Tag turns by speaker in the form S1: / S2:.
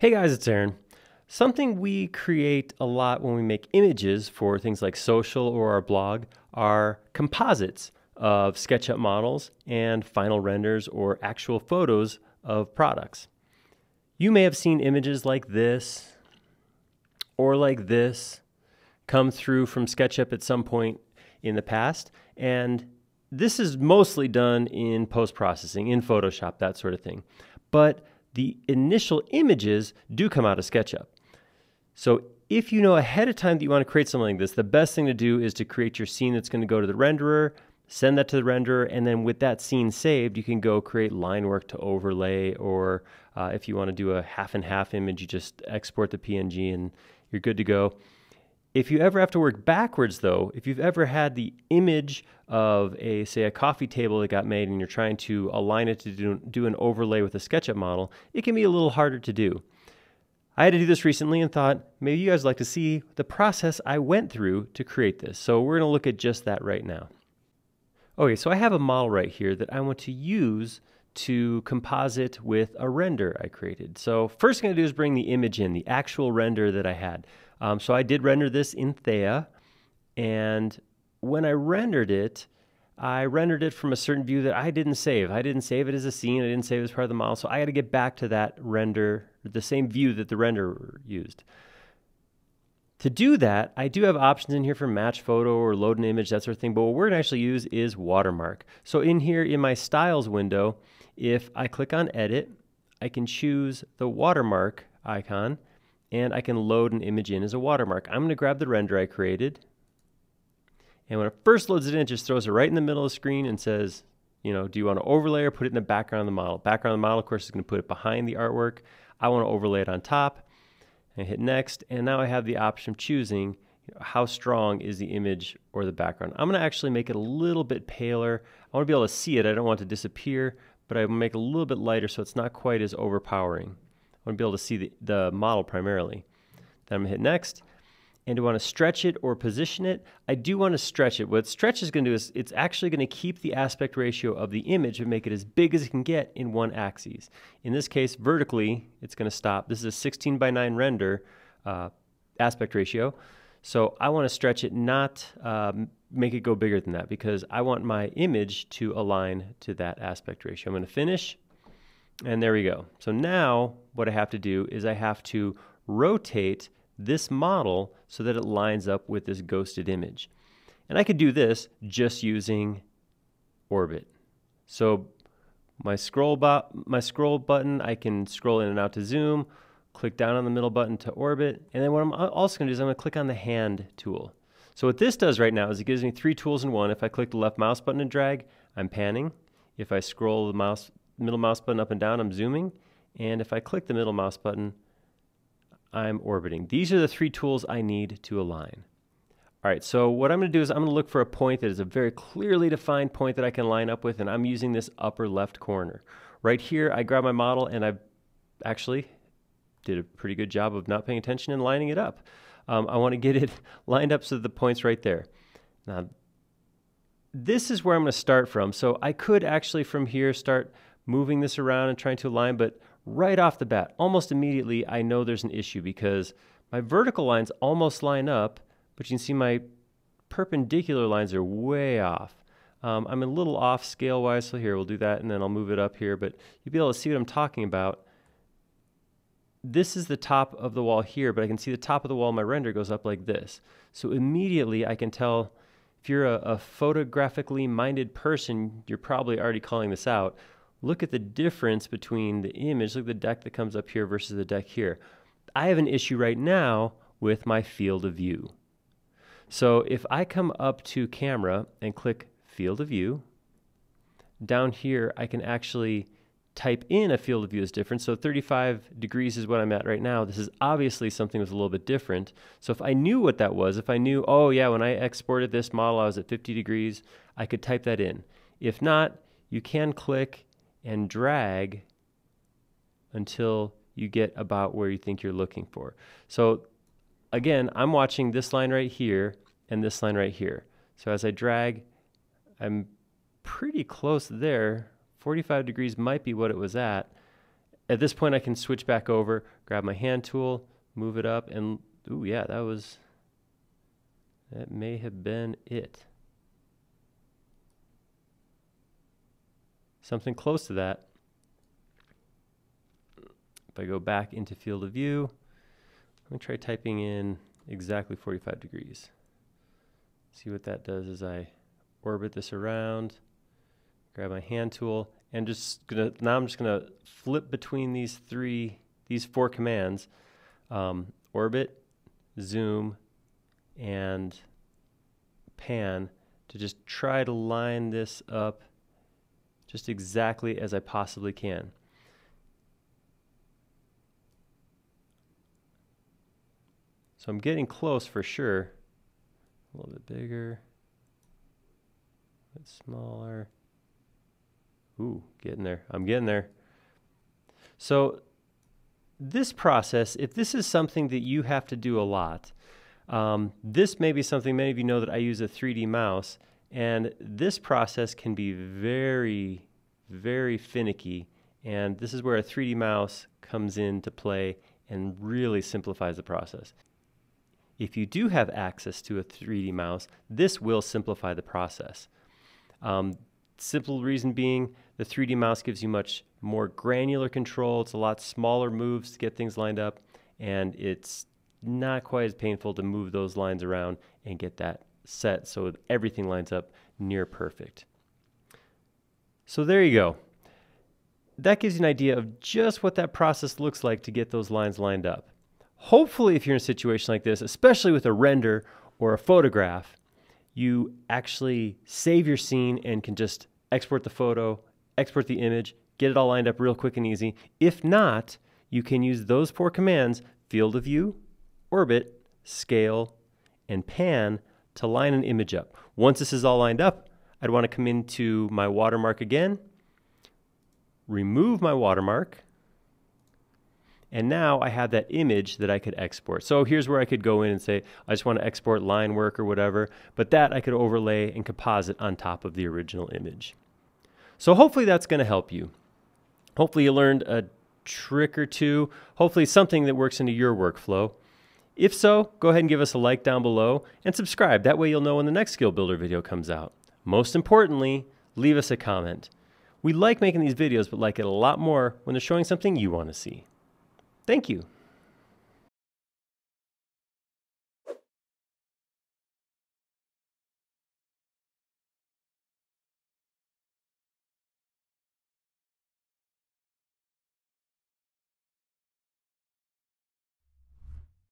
S1: Hey guys, it's Aaron. Something we create a lot when we make images for things like social or our blog are composites of SketchUp models and final renders or actual photos of products. You may have seen images like this or like this come through from SketchUp at some point in the past, and this is mostly done in post processing, in Photoshop, that sort of thing. But the initial images do come out of SketchUp. So if you know ahead of time that you want to create something like this, the best thing to do is to create your scene that's going to go to the renderer, send that to the renderer, and then with that scene saved, you can go create line work to overlay, or uh, if you want to do a half and half image, you just export the PNG and you're good to go. If you ever have to work backwards, though, if you've ever had the image of a, say, a coffee table that got made and you're trying to align it to do, do an overlay with a SketchUp model, it can be a little harder to do. I had to do this recently and thought maybe you guys would like to see the process I went through to create this. So we're going to look at just that right now. Okay, so I have a model right here that I want to use to composite with a render I created. So first thing I'm to do is bring the image in, the actual render that I had. Um, so I did render this in Thea, and when I rendered it, I rendered it from a certain view that I didn't save. I didn't save it as a scene. I didn't save it as part of the model. So I got to get back to that render, the same view that the renderer used. To do that, I do have options in here for match photo or load an image, that sort of thing. But what we're going to actually use is watermark. So in here in my styles window, if I click on edit, I can choose the watermark icon and I can load an image in as a watermark. I'm going to grab the render I created. And when it first loads it in, it just throws it right in the middle of the screen and says, you know, do you want to overlay or put it in the background of the model? Background of the model, of course, is going to put it behind the artwork. I want to overlay it on top and hit next. And now I have the option of choosing how strong is the image or the background. I'm going to actually make it a little bit paler. I want to be able to see it. I don't want it to disappear, but I will make it a little bit lighter so it's not quite as overpowering. I want to be able to see the, the model primarily. Then I'm going to hit next. And do I want to stretch it or position it? I do want to stretch it. What stretch is going to do is it's actually going to keep the aspect ratio of the image and make it as big as it can get in one axis. In this case, vertically, it's going to stop. This is a 16 by 9 render uh, aspect ratio. So I want to stretch it, not um, make it go bigger than that, because I want my image to align to that aspect ratio. I'm going to finish, and there we go. So now what I have to do is I have to rotate this model so that it lines up with this ghosted image. And I could do this just using Orbit. So my scroll, my scroll button, I can scroll in and out to zoom, click down on the middle button to orbit, and then what I'm also going to do is I'm going to click on the hand tool. So what this does right now is it gives me three tools in one. If I click the left mouse button and drag, I'm panning. If I scroll the mouse middle mouse button up and down, I'm zooming. And if I click the middle mouse button, I'm orbiting. These are the three tools I need to align. All right, so what I'm going to do is I'm going to look for a point that is a very clearly defined point that I can line up with, and I'm using this upper left corner. Right here, I grab my model, and I actually did a pretty good job of not paying attention and lining it up. Um, I want to get it lined up so the point's right there. Now, this is where I'm going to start from. So I could actually from here start moving this around and trying to align, but right off the bat, almost immediately, I know there's an issue because my vertical lines almost line up, but you can see my perpendicular lines are way off. Um, I'm a little off scale wise, so here we'll do that and then I'll move it up here, but you'll be able to see what I'm talking about. This is the top of the wall here, but I can see the top of the wall my render goes up like this. So immediately I can tell if you're a, a photographically minded person, you're probably already calling this out look at the difference between the image, look at the deck that comes up here versus the deck here. I have an issue right now with my field of view. So if I come up to camera and click field of view, down here I can actually type in a field of view is different. So 35 degrees is what I'm at right now. This is obviously something that's a little bit different. So if I knew what that was, if I knew, oh yeah, when I exported this model I was at 50 degrees, I could type that in. If not, you can click and drag until you get about where you think you're looking for. So again, I'm watching this line right here and this line right here. So as I drag, I'm pretty close there. 45 degrees might be what it was at. at this point I can switch back over, grab my hand tool, move it up, and ooh, yeah, that was, that may have been it. Something close to that. If I go back into field of view, let me try typing in exactly 45 degrees. See what that does as I orbit this around, grab my hand tool, and just gonna now I'm just gonna flip between these three, these four commands, um, orbit, zoom, and pan to just try to line this up just exactly as I possibly can. So I'm getting close for sure. A little bit bigger, a bit smaller. Ooh, getting there. I'm getting there. So this process, if this is something that you have to do a lot, um, this may be something many of you know that I use a 3D mouse, and this process can be very, very finicky. And this is where a 3D mouse comes into play and really simplifies the process. If you do have access to a 3D mouse, this will simplify the process. Um, simple reason being the 3D mouse gives you much more granular control. It's a lot smaller moves to get things lined up, and it's not quite as painful to move those lines around and get that set so everything lines up near perfect. So there you go. That gives you an idea of just what that process looks like to get those lines lined up. Hopefully, if you're in a situation like this, especially with a render or a photograph, you actually save your scene and can just export the photo, export the image, get it all lined up real quick and easy. If not, you can use those four commands, field of view, orbit, scale, and pan to line an image up. Once this is all lined up, I'd want to come into my watermark again, remove my watermark, and now I have that image that I could export. So here's where I could go in and say, I just want to export line work or whatever, but that I could overlay and composite on top of the original image. So hopefully that's going to help you. Hopefully you learned a trick or two, hopefully something that works into your workflow. If so, go ahead and give us a like down below and subscribe. That way you'll know when the next Skill Builder video comes out. Most importantly, leave us a comment. We like making these videos, but like it a lot more when they're showing something you want to see. Thank you.